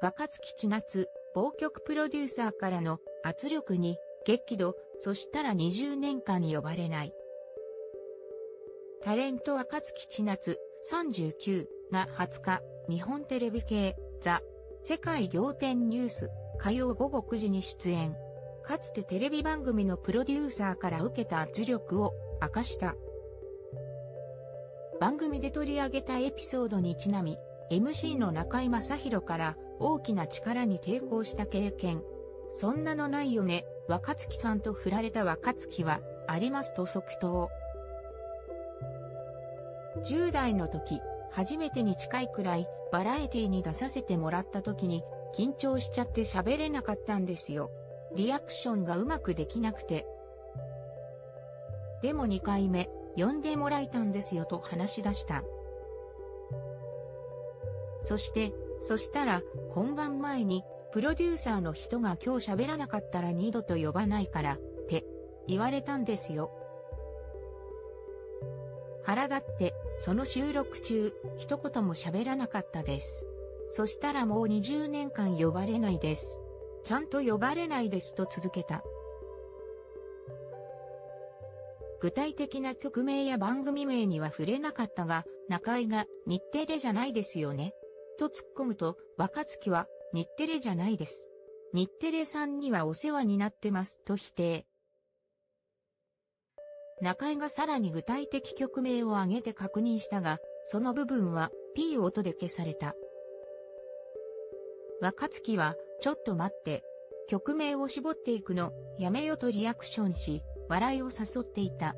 若月千夏、某局プロデューサーからの圧力に激怒、そしたら20年間呼ばれない。タレント若月千夏39が20日、日本テレビ系ザ・世界仰天ニュース火曜午後9時に出演。かつてテレビ番組のプロデューサーから受けた圧力を明かした。番組で取り上げたエピソードにちなみ、MC の中居正広から大きな力に抵抗した経験。そんなのないよね、若月さんと振られた若月は、ありますと即答。10代の時、初めてに近いくらいバラエティに出させてもらった時に緊張しちゃって喋れなかったんですよ。リアクションがうまくできなくて。でも2回目、呼んでもらえたんですよと話し出した。そして、そしたら本番前にプロデューサーの人が今日喋らなかったら二度と呼ばないからって言われたんですよ。腹立ってその収録中一言も喋らなかったです。そしたらもう20年間呼ばれないです。ちゃんと呼ばれないですと続けた。具体的な曲名や番組名には触れなかったが、中井が日テレじゃないですよね。と突っ込むと、若月は日テレじゃないです。日テレさんにはお世話になってますと否定。中井がさらに具体的曲名を挙げて確認したが、その部分は P 音で消された。若月は、ちょっと待って、曲名を絞っていくの、やめよとリアクションし、笑いを誘っていた。